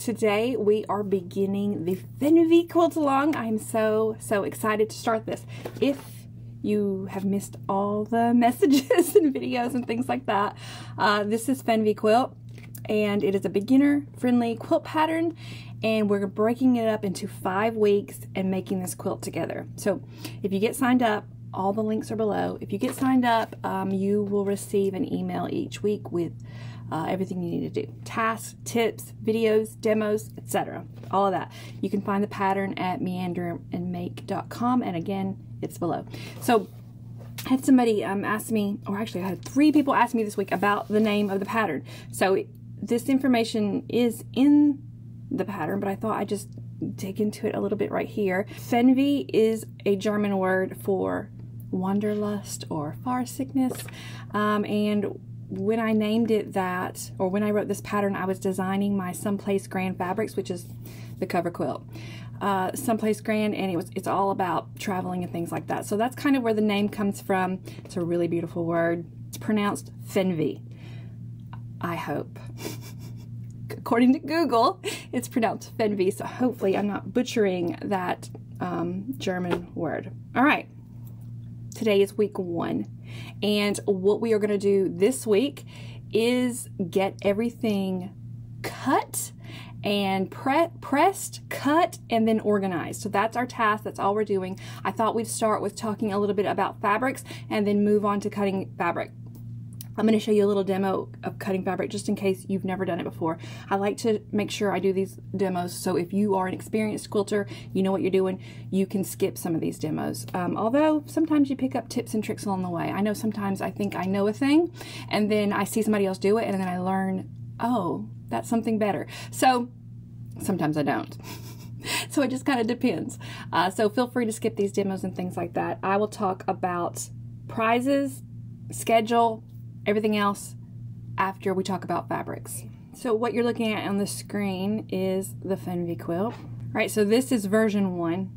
today we are beginning the Fernweh quilt along. I'm so, so excited to start this. If you have missed all the messages and videos and things like that, uh, this is Fernweh quilt and it is a beginner friendly quilt pattern and we're breaking it up into five weeks and making this quilt together. So if you get signed up, all the links are below. If you get signed up, um, you will receive an email each week with uh, everything you need to do. Tasks, tips, videos, demos, etc. All of that. You can find the pattern at meanderandmake.com and again, it's below. So I had somebody um, ask me, or actually I had three people ask me this week about the name of the pattern. So this information is in the pattern, but I thought I'd just dig into it a little bit right here. Fernweh is a German word for wanderlust or far sickness. Um, and when I named it that, or when I wrote this pattern, I was designing my Someplace Grand Fabrics, which is the cover quilt. Uh, Someplace Grand, and it was it's all about traveling and things like that. So that's kind of where the name comes from. It's a really beautiful word. It's pronounced Fernweh. I hope. According to Google, it's pronounced Fernweh, so hopefully I'm not butchering that um, German word. All right, today is week one. And what we are going to do this week is get everything cut and pre pressed, cut, and then organized. So that's our task. That's all we're doing. I thought we'd start with talking a little bit about fabrics and then move on to cutting fabric. I'm going to show you a little demo of cutting fabric just in case you've never done it before. I like to make sure I do these demos so if you are an experienced quilter, you know what you're doing, you can skip some of these demos. Um, although sometimes you pick up tips and tricks along the way. I know sometimes I think I know a thing and then I see somebody else do it and then I learn, oh, that's something better. So sometimes I don't. so it just kind of depends. Uh, so feel free to skip these demos and things like that. I will talk about prizes, schedule, everything else after we talk about fabrics. So what you're looking at on the screen is the Fernweh quilt. All right, so this is version one.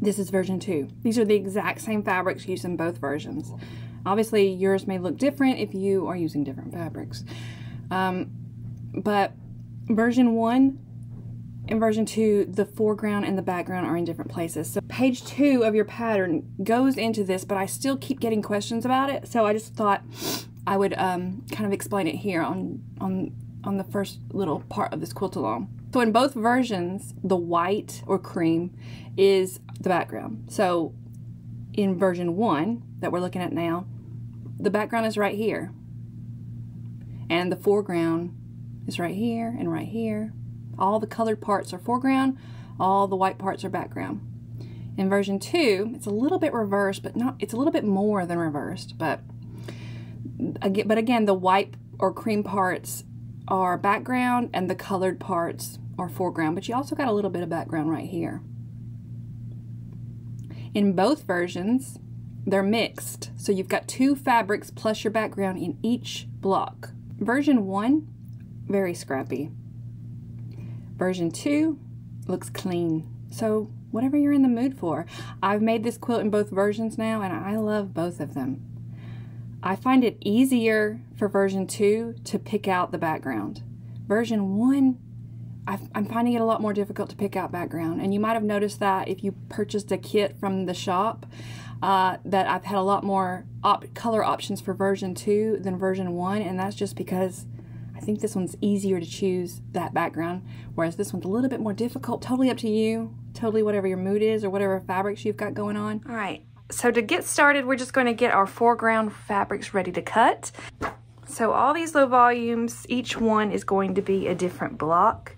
This is version two. These are the exact same fabrics used in both versions. Obviously, yours may look different if you are using different fabrics. Um, but version one in version 2, the foreground and the background are in different places. So page 2 of your pattern goes into this, but I still keep getting questions about it. So I just thought I would um, kind of explain it here on, on, on the first little part of this quilt along. So in both versions, the white or cream is the background. So in version 1 that we're looking at now, the background is right here. And the foreground is right here and right here all the colored parts are foreground, all the white parts are background. In version 2, it's a little bit reversed, but not it's a little bit more than reversed, but again, but again, the white or cream parts are background and the colored parts are foreground, but you also got a little bit of background right here. In both versions, they're mixed, so you've got two fabrics plus your background in each block. Version 1, very scrappy. Version 2 looks clean. So whatever you're in the mood for. I've made this quilt in both versions now and I love both of them. I find it easier for version 2 to pick out the background. Version 1, i am finding it a lot more difficult to pick out background. And you might have noticed that if you purchased a kit from the shop, uh, that I've had a lot more op color options for version 2 than version 1. And that's just because think this one's easier to choose that background, whereas this one's a little bit more difficult. Totally up to you. Totally whatever your mood is or whatever fabrics you've got going on. All right, so to get started, we're just going to get our foreground fabrics ready to cut. So all these low volumes, each one is going to be a different block.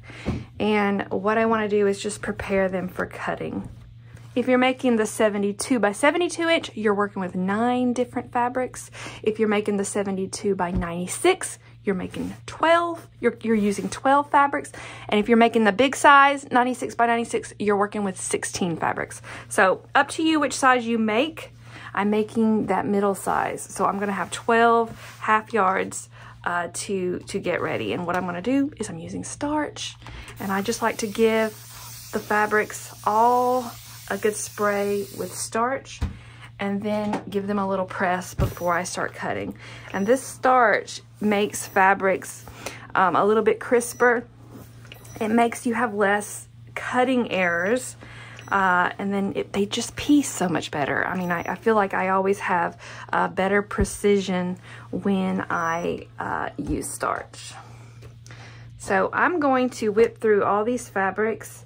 And what I want to do is just prepare them for cutting. If you're making the 72 by 72 inch, you're working with nine different fabrics. If you're making the 72 by 96, you're making 12, you're, you're using 12 fabrics. And if you're making the big size, 96 by 96, you're working with 16 fabrics. So up to you which size you make. I'm making that middle size. So I'm gonna have 12 half yards uh, to, to get ready. And what I'm gonna do is I'm using starch and I just like to give the fabrics all a good spray with starch and then give them a little press before I start cutting. And this starch makes fabrics um, a little bit crisper it makes you have less cutting errors. Uh, and then it, they just piece so much better. I mean, I, I feel like I always have uh, better precision when I uh, use starch. So I'm going to whip through all these fabrics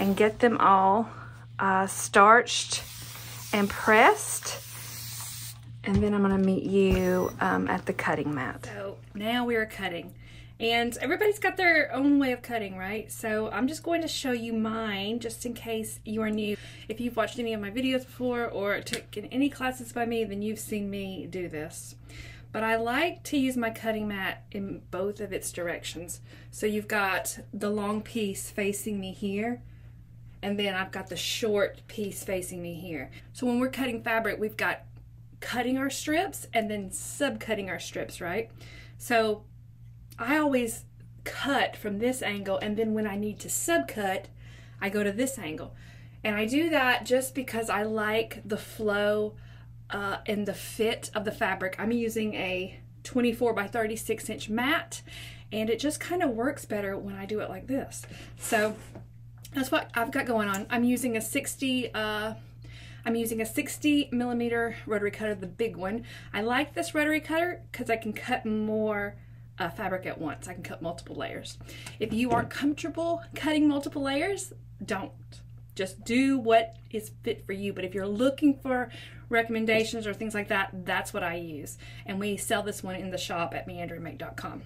and get them all uh, starched and pressed. And then I'm gonna meet you um, at the cutting mat. So now we are cutting. And everybody's got their own way of cutting, right? So I'm just going to show you mine just in case you are new. If you've watched any of my videos before or taken any classes by me, then you've seen me do this. But I like to use my cutting mat in both of its directions. So you've got the long piece facing me here, and then I've got the short piece facing me here. So when we're cutting fabric, we've got cutting our strips and then subcutting our strips, right? So I always cut from this angle and then when I need to subcut, I go to this angle. And I do that just because I like the flow uh, and the fit of the fabric. I'm using a 24 by 36 inch mat and it just kind of works better when I do it like this. So that's what I've got going on. I'm using a 60 uh, I'm using a 60 millimeter rotary cutter, the big one. I like this rotary cutter because I can cut more uh, fabric at once. I can cut multiple layers. If you aren't comfortable cutting multiple layers, don't. Just do what is fit for you. But if you're looking for recommendations or things like that, that's what I use. And we sell this one in the shop at meanderandmake.com.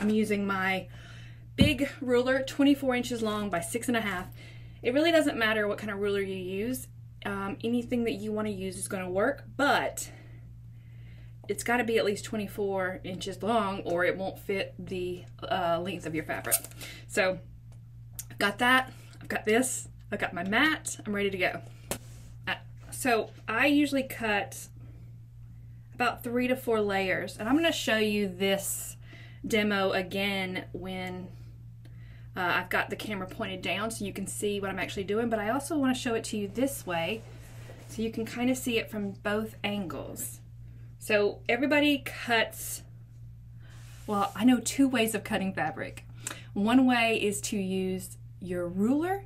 I'm using my big ruler, 24 inches long by six and a half. It really doesn't matter what kind of ruler you use. Um, anything that you want to use is going to work, but it's got to be at least 24 inches long or it won't fit the uh, length of your fabric. So I've got that, I've got this, I've got my mat, I'm ready to go. Uh, so I usually cut about three to four layers and I'm going to show you this demo again when uh, I've got the camera pointed down so you can see what I'm actually doing but I also want to show it to you this way so you can kind of see it from both angles. So everybody cuts, well, I know two ways of cutting fabric. One way is to use your ruler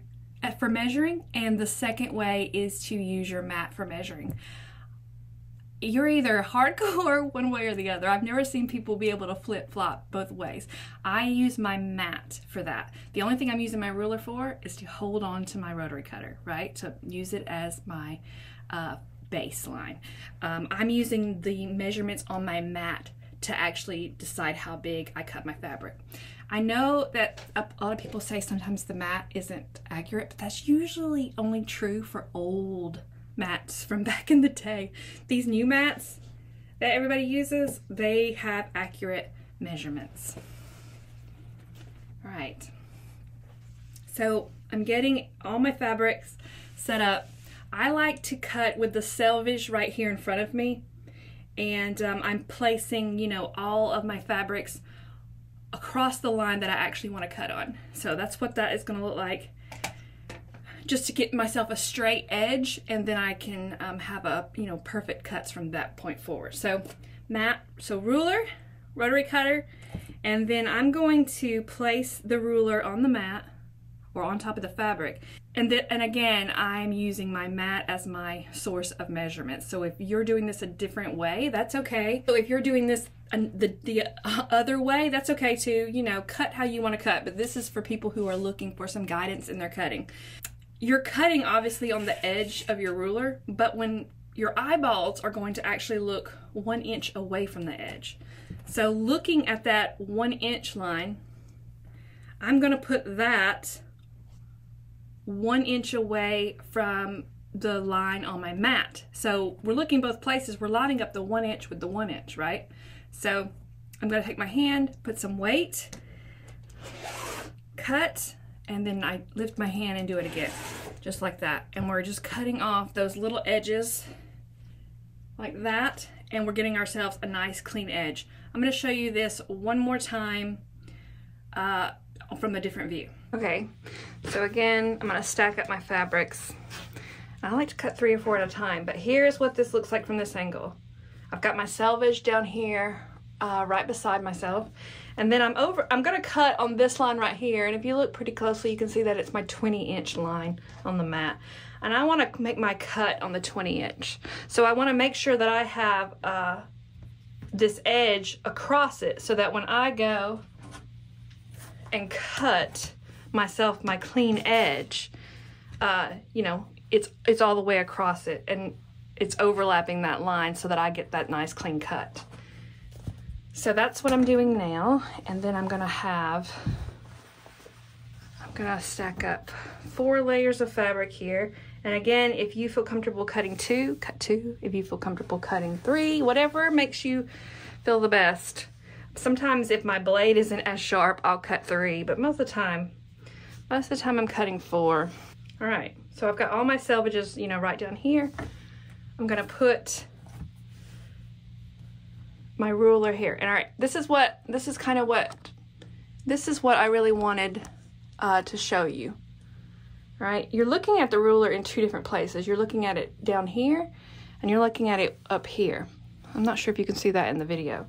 for measuring, and the second way is to use your mat for measuring. You're either hardcore one way or the other. I've never seen people be able to flip flop both ways. I use my mat for that. The only thing I'm using my ruler for is to hold on to my rotary cutter, right? To use it as my uh, baseline. Um, I'm using the measurements on my mat to actually decide how big I cut my fabric. I know that a lot of people say sometimes the mat isn't accurate, but that's usually only true for old mats from back in the day. These new mats that everybody uses, they have accurate measurements. All right, so I'm getting all my fabrics set up. I like to cut with the selvage right here in front of me. And um, I'm placing you know all of my fabrics across the line that I actually want to cut on. So that's what that is going to look like just to get myself a straight edge and then I can um, have a you know perfect cuts from that point forward so mat so ruler rotary cutter and then I'm going to place the ruler on the mat or on top of the fabric. And, th and again, I'm using my mat as my source of measurement. So if you're doing this a different way, that's okay. So if you're doing this the, the other way, that's okay too. You know, cut how you want to cut, but this is for people who are looking for some guidance in their cutting. You're cutting obviously on the edge of your ruler, but when your eyeballs are going to actually look one inch away from the edge. So looking at that one inch line, I'm going to put that one inch away from the line on my mat. So we're looking both places. We're lining up the one inch with the one inch, right? So I'm gonna take my hand, put some weight, cut, and then I lift my hand and do it again, just like that. And we're just cutting off those little edges like that, and we're getting ourselves a nice clean edge. I'm gonna show you this one more time uh, from a different view. Okay, so again, I'm gonna stack up my fabrics. I like to cut three or four at a time, but here's what this looks like from this angle. I've got my selvage down here uh, right beside myself. And then I'm over, I'm gonna cut on this line right here. And if you look pretty closely, you can see that it's my 20 inch line on the mat. And I wanna make my cut on the 20 inch. So I wanna make sure that I have uh, this edge across it so that when I go and cut myself my clean edge, uh, you know, it's it's all the way across it and it's overlapping that line so that I get that nice clean cut. So that's what I'm doing now. And then I'm gonna have, I'm gonna stack up four layers of fabric here. And again, if you feel comfortable cutting two, cut two. If you feel comfortable cutting three, whatever makes you feel the best. Sometimes if my blade isn't as sharp, I'll cut three, but most of the time, most of the time I'm cutting four. All right, so I've got all my selvages, you know, right down here. I'm gonna put my ruler here. And all right, this is what, this is kind of what, this is what I really wanted uh, to show you, right? You're looking at the ruler in two different places. You're looking at it down here and you're looking at it up here. I'm not sure if you can see that in the video.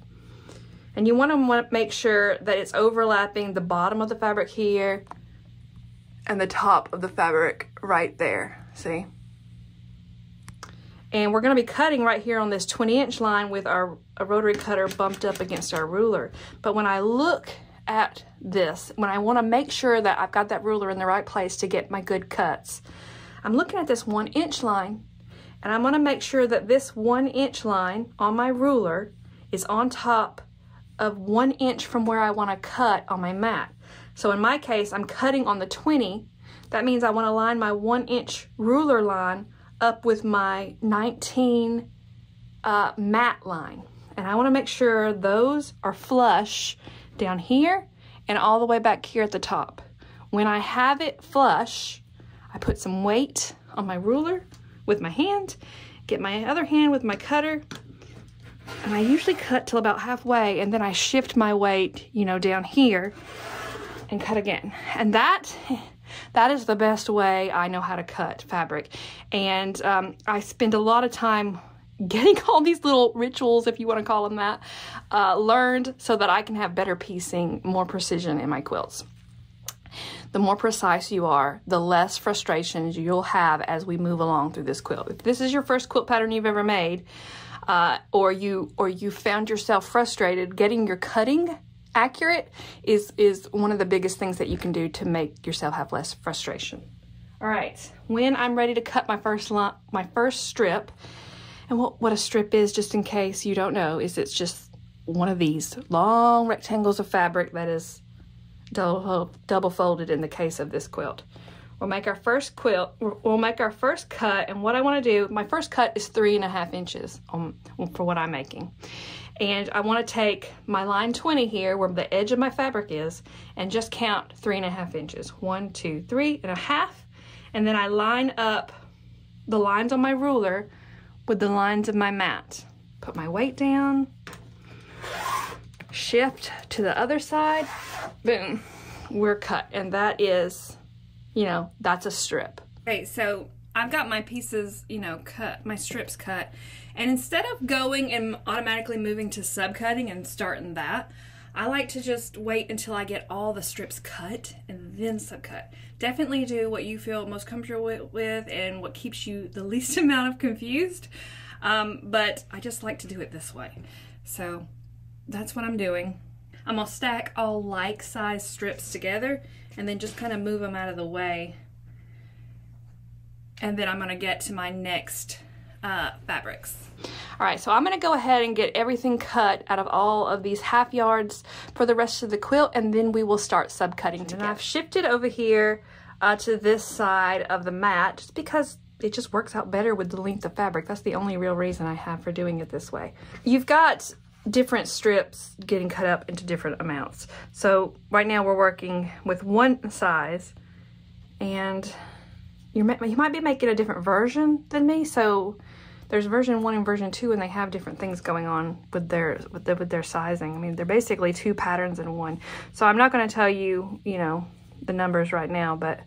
And you want to make sure that it's overlapping the bottom of the fabric here and the top of the fabric right there, see? And we're gonna be cutting right here on this 20 inch line with our rotary cutter bumped up against our ruler. But when I look at this, when I wanna make sure that I've got that ruler in the right place to get my good cuts, I'm looking at this one inch line and I'm gonna make sure that this one inch line on my ruler is on top of one inch from where I wanna cut on my mat. So in my case, I'm cutting on the 20. That means I wanna line my one inch ruler line up with my 19 uh, mat line. And I wanna make sure those are flush down here and all the way back here at the top. When I have it flush, I put some weight on my ruler with my hand, get my other hand with my cutter, and I usually cut till about halfway and then I shift my weight, you know, down here and cut again. And that that is the best way I know how to cut fabric. And um, I spend a lot of time getting all these little rituals, if you want to call them that, uh, learned so that I can have better piecing, more precision in my quilts. The more precise you are, the less frustrations you'll have as we move along through this quilt. If this is your first quilt pattern you've ever made, uh, or you or you found yourself frustrated getting your cutting accurate is, is one of the biggest things that you can do to make yourself have less frustration. All right, when I'm ready to cut my first my first strip, and what, what a strip is, just in case you don't know, is it's just one of these long rectangles of fabric that is double, double folded in the case of this quilt. We'll make our first quilt, we'll make our first cut, and what I wanna do, my first cut is three and a half inches on, for what I'm making. And I want to take my line 20 here where the edge of my fabric is and just count three and a half inches. One, two, three and a half. And then I line up the lines on my ruler with the lines of my mat. Put my weight down, shift to the other side, boom, we're cut. And that is, you know, that's a strip. Okay, so I've got my pieces, you know, cut, my strips cut. And instead of going and automatically moving to subcutting and starting that, I like to just wait until I get all the strips cut and then subcut. Definitely do what you feel most comfortable with and what keeps you the least amount of confused. Um, but I just like to do it this way. So that's what I'm doing. I'm gonna stack all like size strips together and then just kind of move them out of the way. And then I'm gonna get to my next uh, fabrics. All right, so I'm gonna go ahead and get everything cut out of all of these half yards for the rest of the quilt, and then we will start subcutting together. And I've shifted over here uh, to this side of the mat just because it just works out better with the length of fabric. That's the only real reason I have for doing it this way. You've got different strips getting cut up into different amounts. So right now we're working with one size and you might be making a different version than me. So there's version one and version two and they have different things going on with their with, the, with their sizing. I mean, they're basically two patterns in one. So I'm not going to tell you, you know, the numbers right now, but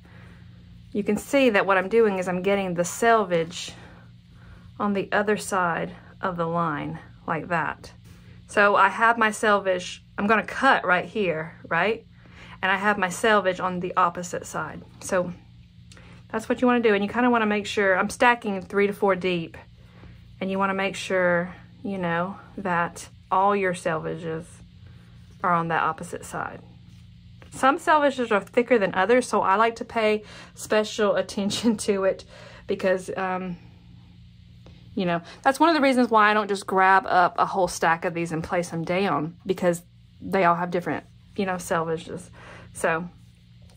you can see that what I'm doing is I'm getting the selvage on the other side of the line like that. So I have my selvage, I'm gonna cut right here, right? And I have my selvage on the opposite side. So that's what you wanna do. And you kinda wanna make sure, I'm stacking three to four deep, and you wanna make sure, you know, that all your selvages are on that opposite side. Some selvages are thicker than others, so I like to pay special attention to it because, um, you know, that's one of the reasons why I don't just grab up a whole stack of these and place them down because they all have different, you know, selvages. So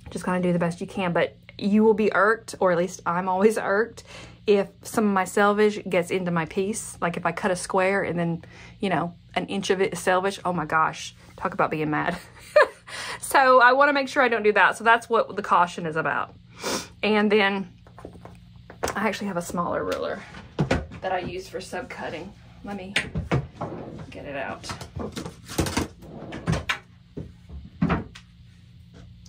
just kind of do the best you can, but you will be irked, or at least I'm always irked, if some of my selvage gets into my piece. Like if I cut a square and then, you know, an inch of it is selvage, oh my gosh, talk about being mad. so I want to make sure I don't do that. So that's what the caution is about. And then I actually have a smaller ruler that I use for subcutting. Let me get it out.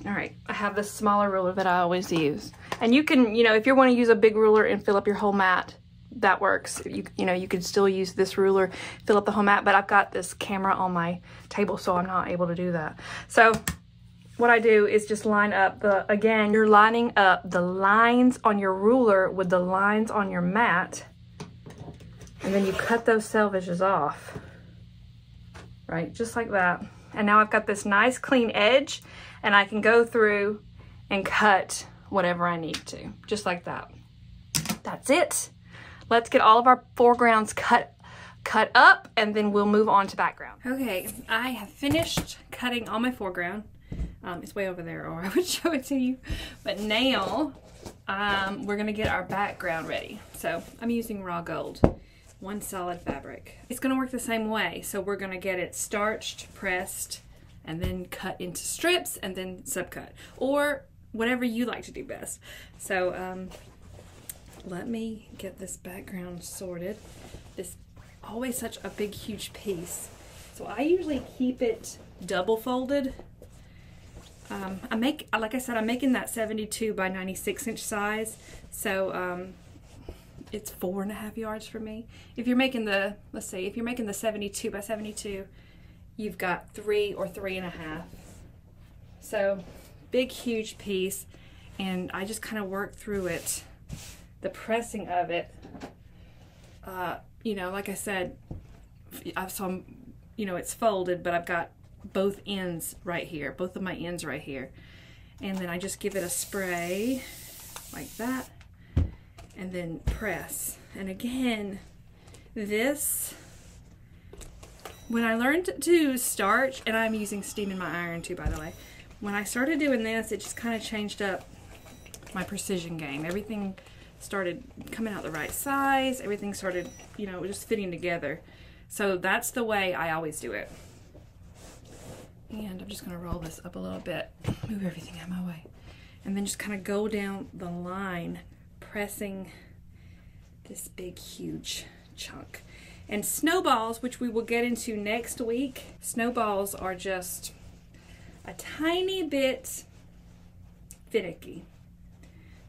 All right, I have this smaller ruler that I always use. And you can, you know, if you want to use a big ruler and fill up your whole mat, that works. You, you know, you could still use this ruler, fill up the whole mat, but I've got this camera on my table, so I'm not able to do that. So what I do is just line up the, again, you're lining up the lines on your ruler with the lines on your mat, and then you cut those selvages off, right? Just like that. And now I've got this nice clean edge, and I can go through and cut whatever I need to, just like that. That's it. Let's get all of our foregrounds cut cut up and then we'll move on to background. Okay, I have finished cutting all my foreground. Um, it's way over there or I would show it to you. But now um, we're gonna get our background ready. So I'm using raw gold, one solid fabric. It's gonna work the same way. So we're gonna get it starched, pressed, and then cut into strips and then subcut. Or whatever you like to do best. So um, let me get this background sorted. This always such a big, huge piece. So I usually keep it double folded. Um, I make, like I said, I'm making that 72 by 96 inch size. So um, it's four and a half yards for me. If you're making the, let's see, if you're making the 72 by 72, you've got three or three and a half. So big, huge piece. And I just kind of work through it the pressing of it, uh, you know, like I said, I've so you know, it's folded, but I've got both ends right here, both of my ends right here. And then I just give it a spray like that and then press. And again, this, when I learned to starch, and I'm using steam in my iron too, by the way, when I started doing this, it just kind of changed up my precision game. Everything started coming out the right size. Everything started, you know, just fitting together. So that's the way I always do it. And I'm just gonna roll this up a little bit, move everything out of my way. And then just kind of go down the line, pressing this big, huge chunk. And snowballs, which we will get into next week, snowballs are just a tiny bit finicky.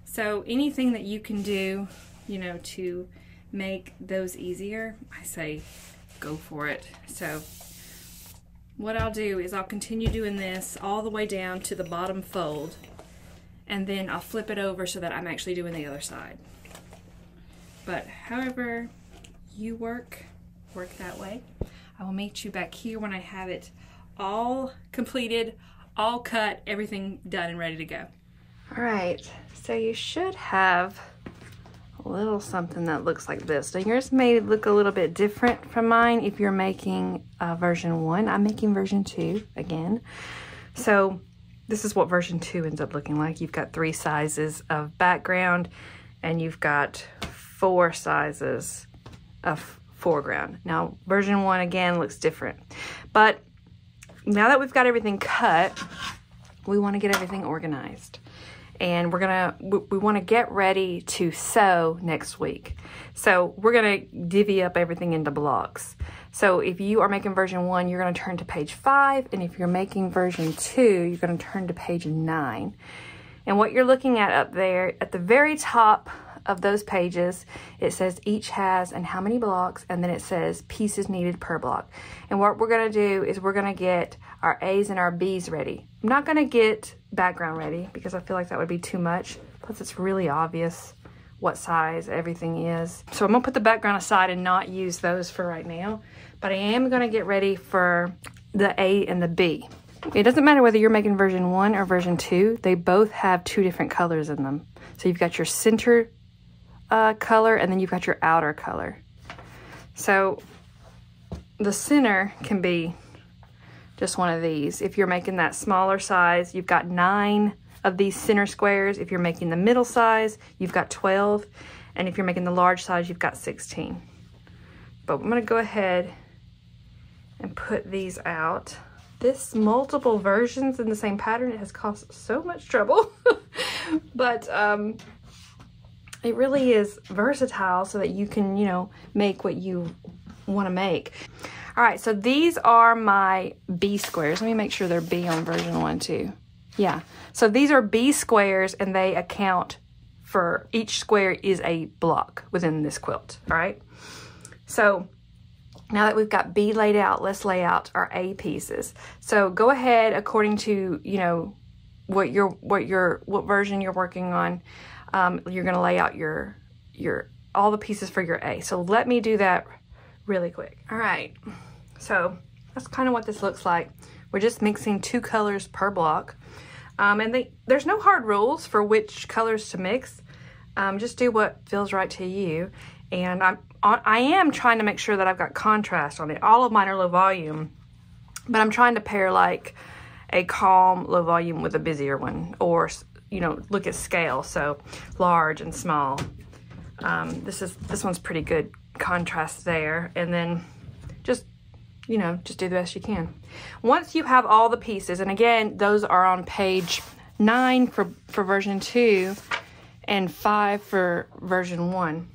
So anything that you can do, you know, to make those easier, I say go for it. So what I'll do is I'll continue doing this all the way down to the bottom fold and then I'll flip it over so that I'm actually doing the other side. But however you work, work that way. I will meet you back here when I have it all completed, all cut, everything done and ready to go. All right, so you should have a little something that looks like this. Now yours may look a little bit different from mine if you're making uh, version one. I'm making version two again. So this is what version two ends up looking like. You've got three sizes of background and you've got four sizes of foreground. Now version one again looks different, but now that we've got everything cut, we want to get everything organized. And we're gonna we, we want to get ready to sew next week. So we're gonna divvy up everything into blocks. So if you are making version one you're gonna turn to page five and if you're making version two you're gonna turn to page nine. And what you're looking at up there at the very top of those pages, it says each has and how many blocks, and then it says pieces needed per block. And what we're gonna do is we're gonna get our A's and our B's ready. I'm not gonna get background ready because I feel like that would be too much. Plus it's really obvious what size everything is. So I'm gonna put the background aside and not use those for right now, but I am gonna get ready for the A and the B. It doesn't matter whether you're making version one or version two, they both have two different colors in them. So you've got your center uh, color and then you've got your outer color. So the center can be just one of these. If you're making that smaller size, you've got nine of these center squares. If you're making the middle size, you've got 12. And if you're making the large size, you've got 16. But I'm gonna go ahead and put these out. This multiple versions in the same pattern, it has caused so much trouble. but um, it really is versatile so that you can, you know, make what you want to make. All right, so these are my B squares. Let me make sure they're B on version one too. Yeah, so these are B squares and they account for each square is a block within this quilt, all right? So now that we've got B laid out, let's lay out our A pieces. So go ahead according to, you know, what your what your what version you're working on. Um, you're going to lay out your your all the pieces for your A. So let me do that really quick. All right. So that's kind of what this looks like. We're just mixing two colors per block. Um, and they, there's no hard rules for which colors to mix. Um, just do what feels right to you. And I'm, I am trying to make sure that I've got contrast on it. All of mine are low volume, but I'm trying to pair like a calm low volume with a busier one or, you know, look at scale. So large and small. Um, this is, this one's pretty good contrast there. And then just, you know, just do the best you can. Once you have all the pieces, and again, those are on page nine for, for version two and five for version one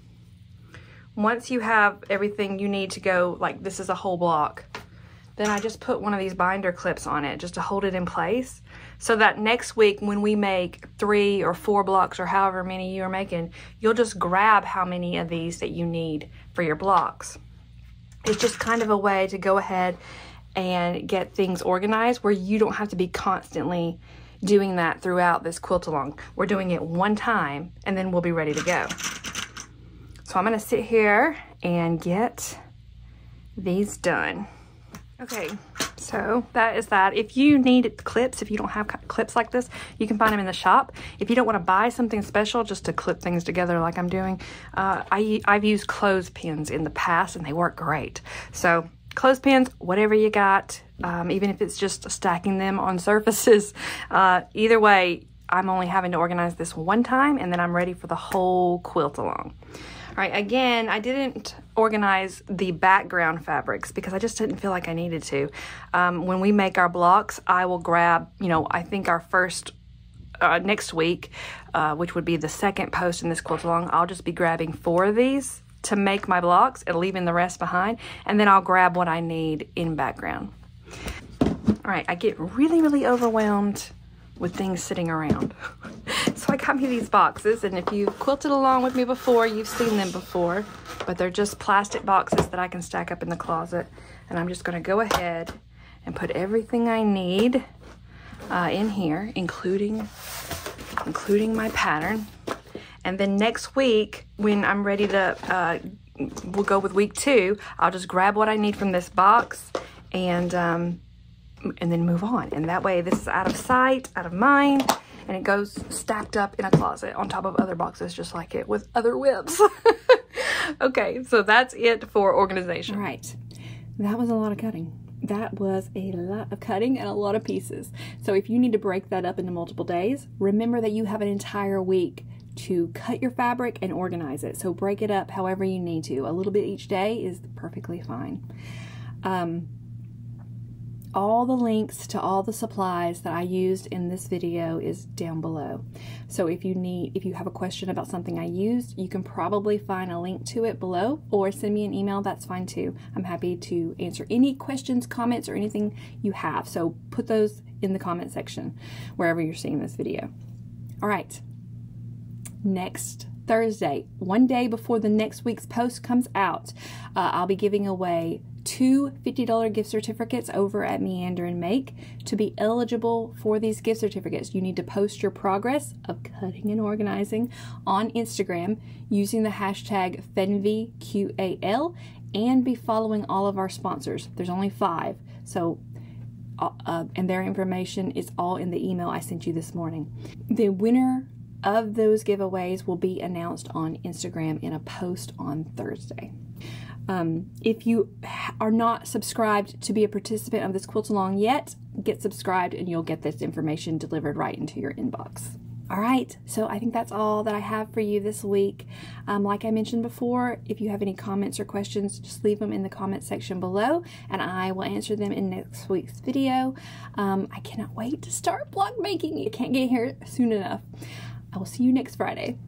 once you have everything you need to go, like this is a whole block, then I just put one of these binder clips on it just to hold it in place so that next week when we make three or four blocks or however many you're making, you'll just grab how many of these that you need for your blocks. It's just kind of a way to go ahead and get things organized where you don't have to be constantly doing that throughout this quilt along. We're doing it one time and then we'll be ready to go. So I'm gonna sit here and get these done. Okay, so that is that. If you need clips, if you don't have clips like this, you can find them in the shop. If you don't want to buy something special just to clip things together like I'm doing, uh, I, I've used clothespins in the past and they work great. So clothespins, whatever you got, um, even if it's just stacking them on surfaces, uh, either way, I'm only having to organize this one time and then I'm ready for the whole quilt along. All right, again, I didn't organize the background fabrics because I just didn't feel like I needed to. Um, when we make our blocks, I will grab, you know, I think our first uh, next week, uh, which would be the second post in this quilt along, I'll just be grabbing four of these to make my blocks and leaving the rest behind. And then I'll grab what I need in background. All right, I get really, really overwhelmed with things sitting around. I got me these boxes, and if you've quilted along with me before, you've seen them before, but they're just plastic boxes that I can stack up in the closet. And I'm just gonna go ahead and put everything I need uh, in here, including, including my pattern. And then next week, when I'm ready to, uh, we'll go with week two, I'll just grab what I need from this box and um, and then move on. And that way this is out of sight, out of mind, and it goes stacked up in a closet on top of other boxes just like it with other WIPs. okay, so that's it for organization. Right, that was a lot of cutting. That was a lot of cutting and a lot of pieces. So if you need to break that up into multiple days, remember that you have an entire week to cut your fabric and organize it. So break it up however you need to. A little bit each day is perfectly fine. Um, all the links to all the supplies that I used in this video is down below. So if you need, if you have a question about something I used, you can probably find a link to it below or send me an email, that's fine too. I'm happy to answer any questions, comments, or anything you have. So put those in the comment section wherever you're seeing this video. All right, next Thursday, one day before the next week's post comes out, uh, I'll be giving away two $50 gift certificates over at Meander and Make. To be eligible for these gift certificates, you need to post your progress of cutting and organizing on Instagram using the hashtag FernwehQAL and be following all of our sponsors. There's only five, so uh, uh, and their information is all in the email I sent you this morning. The winner of those giveaways will be announced on Instagram in a post on Thursday. Um, if you are not subscribed to be a participant of this quilt along yet, get subscribed and you'll get this information delivered right into your inbox. All right, so I think that's all that I have for you this week. Um, like I mentioned before, if you have any comments or questions, just leave them in the comment section below and I will answer them in next week's video. Um, I cannot wait to start block making. You can't get here soon enough. I will see you next Friday.